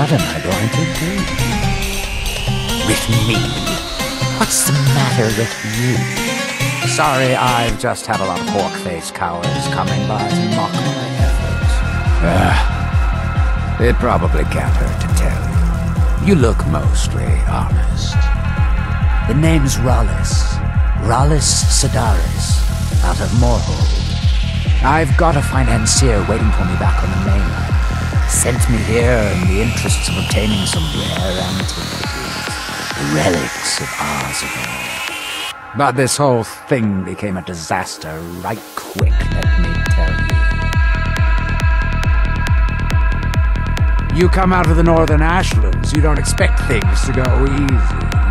What am I going to do? With me? What's the matter with you? Sorry, I've just had a lot of pork-faced cowards coming by to mock my efforts. Ah, it probably can't hurt to tell you. You look mostly honest. The name's Ralis. Ralis Sedarys, out of Mournhold. I've got a financier waiting for me back on the mainland. Sent me here in the interests of obtaining some rare antiquities. Relics of Ahzidal. But this whole thing became a disaster right quick, let me tell you. You come out of the northern ashlands, you don't expect things to go easy,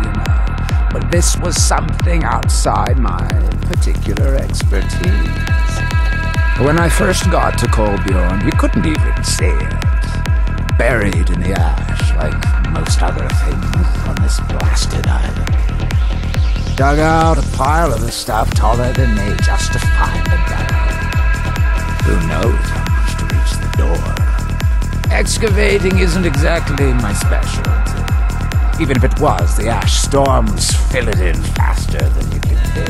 you know. But this was something outside my particular expertise. When I first got to Kolbjorn, you couldn't even see it. Buried in the ash, like most other things on this blasted island. Dug out a pile of the stuff taller than me just to find the barrel. Who knows how much to reach the door? Excavating isn't exactly my specialty. Even if it was, the ash storms fill it in faster than you can think.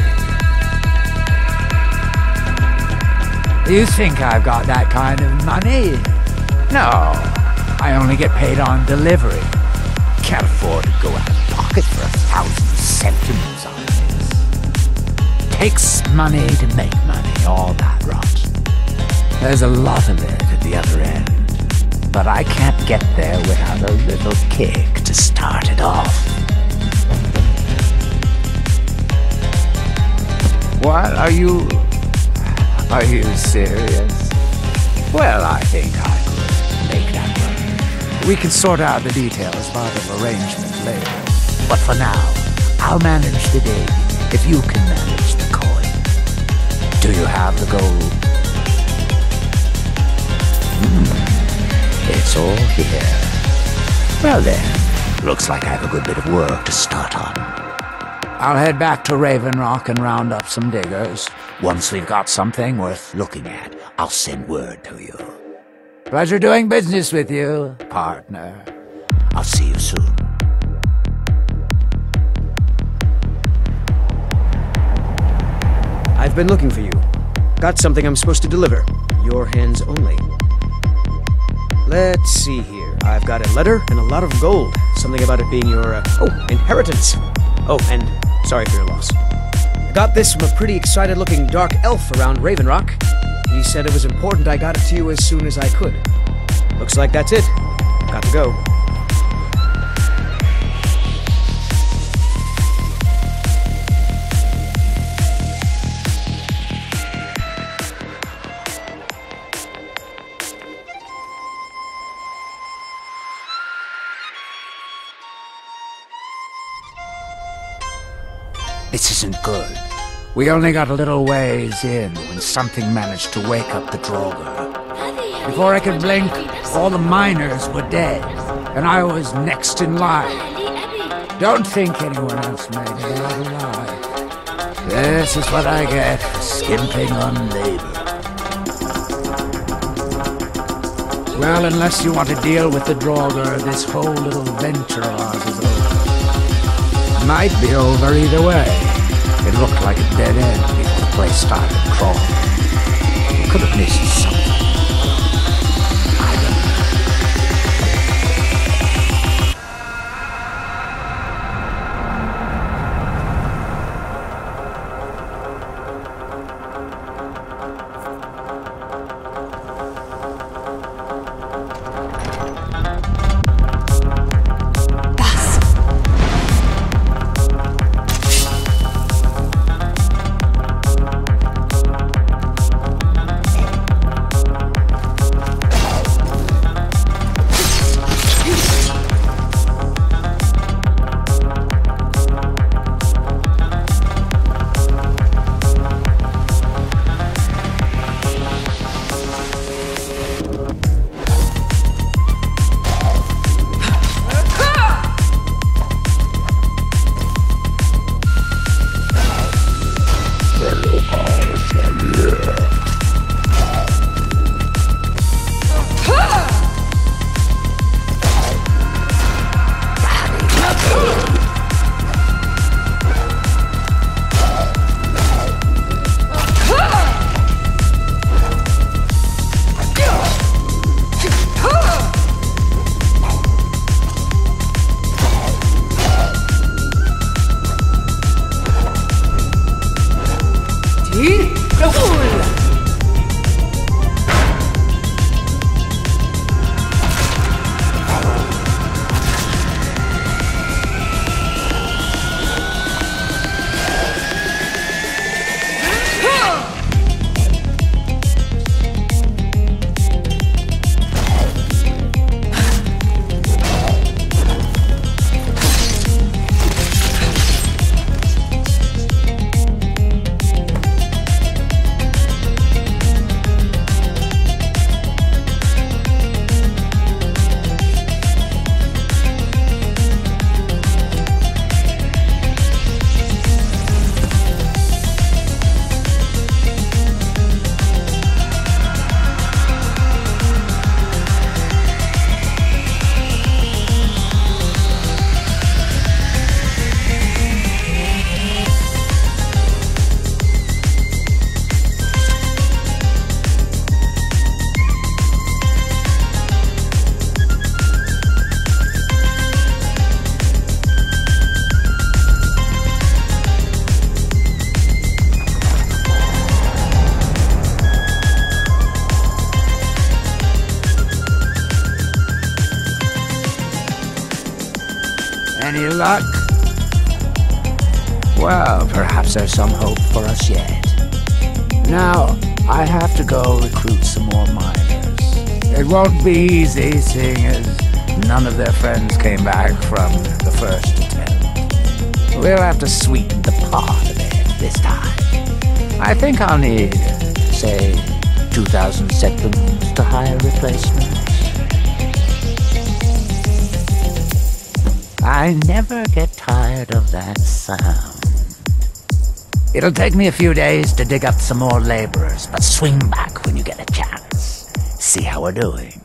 You think I've got that kind of money? No, I only get paid on delivery. Can't afford to go out of pocket for a thousand septims on this. Takes money to make money, all that rot. There's a lot of it at the other end, but I can't get there without a little kick to start it off. What are you are you serious? Well, I think I could make that work. We can sort out the details of our arrangement later. But for now, I'll manage the day if you can manage the coin. Do you have the gold? Hmm. It's all here. Well then, looks like I have a good bit of work to start on. I'll head back to Raven Rock and round up some diggers. Once we've got something worth looking at, I'll send word to you. Pleasure doing business with you, partner. I'll see you soon. I've been looking for you. Got something I'm supposed to deliver. Your hands only. Let's see here. I've got a letter and a lot of gold. Something about it being your, uh, oh, inheritance. Oh, and sorry for your loss. I got this from a pretty excited looking dark elf around Raven Rock. He said it was important I got it to you as soon as I could. Looks like that's it. Got to go. This isn't good. We only got a little ways in when something managed to wake up the Draugr. Before I could blink, all the miners were dead, and I was next in line. Don't think anyone else made it out alive. This is what I get for skimping on labor. Well, unless you want to deal with the Draugr, this whole little venture of ours is over. Might be over either way. It looked like a dead end before the place started crawling. We could have missed something. Luck? Well, perhaps there's some hope for us yet. Now, I have to go recruit some more miners. It won't be easy, seeing as none of their friends came back from the first attempt. We'll have to sweeten the pot a bit this time. I think I'll need, say, 2,000 septims to hire replacements. I never get tired of that sound. It'll take me a few days to dig up some more laborers, but swing back when you get a chance. See how we're doing.